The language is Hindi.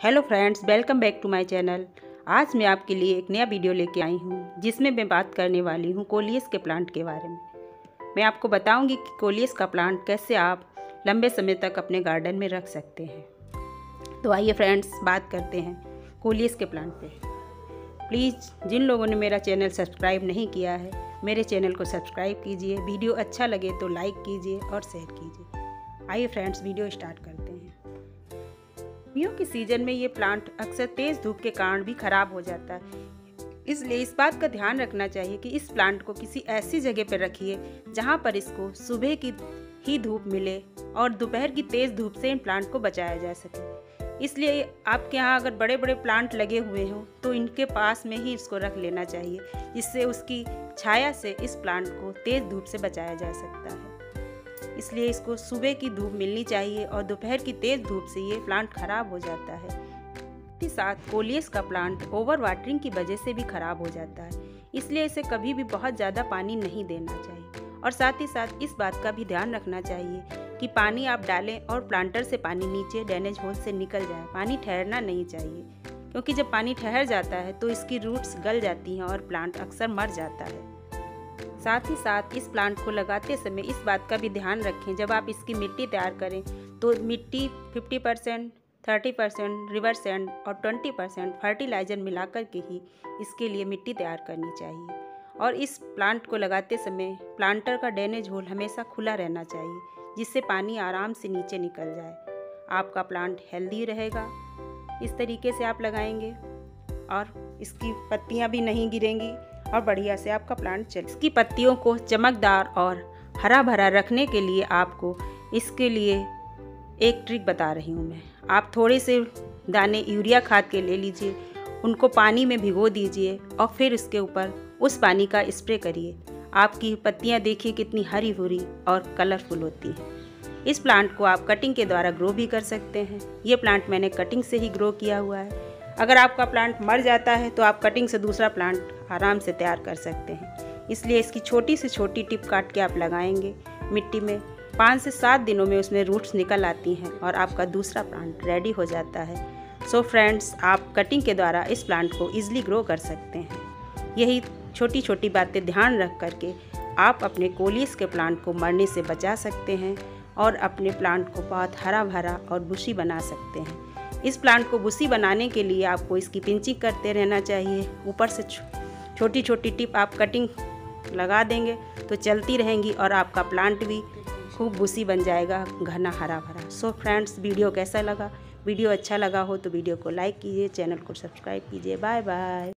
Hello friends, welcome back to my channel. आज मैं आपके लिए एक नया वीडियो लेके आई हूँ, जिसमें मैं बात करने वाली हूँ कोलियस के प्लांट के बारे में। मैं आपको बताऊँगी कि कोलियस का प्लांट कैसे आप लंबे समय तक अपने गार्डन में रख सकते हैं। तो आइए फ्रेंड्स, बात करते हैं कोलियस के प्लांट पर प्लीज़, जिन लोगों ने मेरा चैनल सब्सक्राइब नहीं किया है, मेरे चैनल को सब्सक्राइब कीजिए। वीडियो अच्छा लगे तो लाइक कीजिए और शेयर कीजिए। आइए फ्रेंड्स, वीडियो स्टार्ट गर्मियों के सीज़न में ये प्लांट अक्सर तेज़ धूप के कारण भी खराब हो जाता है। इसलिए इस बात का ध्यान रखना चाहिए कि इस प्लांट को किसी ऐसी जगह पर रखिए जहाँ पर इसको सुबह की ही धूप मिले और दोपहर की तेज़ धूप से इन प्लांट को बचाया जा सके। इसलिए आपके यहाँ अगर बड़े बड़े प्लांट लगे हुए हों तो इनके पास में ही इसको रख लेना चाहिए, जिससे उसकी छाया से इस प्लांट को तेज़ धूप से बचाया जा सकता है। इसलिए इसको सुबह की धूप मिलनी चाहिए और दोपहर की तेज़ धूप से ये प्लांट खराब हो जाता है। ही साथ कोलियस का प्लांट ओवर वाटरिंग की वजह से भी खराब हो जाता है। इसलिए इसे कभी भी बहुत ज़्यादा पानी नहीं देना चाहिए। और साथ ही साथ इस बात का भी ध्यान रखना चाहिए कि पानी आप डालें और प्लांटर से पानी नीचे डैमेज होल से निकल जाए। पानी ठहरना नहीं चाहिए, क्योंकि जब पानी ठहर जाता है तो इसकी रूट्स गल जाती हैं और प्लांट अक्सर मर जाता है। साथ ही साथ इस प्लांट को लगाते समय इस बात का भी ध्यान रखें। जब आप इसकी मिट्टी तैयार करें तो मिट्टी 50 percent thirty percent river sand और 20 परसेंट फर्टिलाइज़र मिलाकर के ही इसके लिए मिट्टी तैयार करनी चाहिए। और इस प्लांट को लगाते समय प्लांटर का ड्रेनेज होल हमेशा खुला रहना चाहिए, जिससे पानी आराम से नीचे निकल जाए। आपका प्लांट हेल्दी रहेगा। इस तरीके से आप लगाएँगे और इसकी पत्तियाँ भी नहीं गिरेंगी। और बढ़िया से आपका प्लांट चले इसकी पत्तियों को चमकदार और हरा भरा रखने के लिए आपको इसके लिए एक ट्रिक बता रही हूँ मैं। आप थोड़े से दाने यूरिया खाद के ले लीजिए, उनको पानी में भिगो दीजिए और फिर उसके ऊपर उस पानी का स्प्रे करिए। आपकी पत्तियाँ देखिए कितनी हरी भरी और कलरफुल होती हैं। इस प्लांट को आप कटिंग के द्वारा ग्रो भी कर सकते हैं। ये प्लांट मैंने कटिंग से ही ग्रो किया हुआ है। अगर आपका प्लांट मर जाता है तो आप कटिंग से दूसरा प्लांट आराम से तैयार कर सकते हैं। इसलिए इसकी छोटी से छोटी टिप काट के आप लगाएँगे। मिट्टी में पाँच से सात दिनों में उसमें रूट्स निकल आती हैं और आपका दूसरा प्लांट रेडी हो जाता है। सो so फ्रेंड्स आप कटिंग के द्वारा इस प्लांट को ईजिली ग्रो कर सकते हैं। यही छोटी छोटी बातें ध्यान रख करके आप अपने कोलियस के प्लांट को मरने से बचा सकते हैं और अपने प्लांट को बहुत हरा भरा और बुशी बना सकते हैं। इस प्लांट को बुसी बनाने के लिए आपको इसकी पिंचिंग करते रहना चाहिए। ऊपर से छोटी छोटी टिप, आप कटिंग लगा देंगे तो चलती रहेंगी और आपका प्लांट भी खूब बुसी बन जाएगा, घना हरा भरा सो फ्रेंड्स वीडियो कैसा लगा? वीडियो अच्छा लगा हो तो वीडियो को लाइक कीजिए, चैनल को सब्सक्राइब कीजिए। Bye bye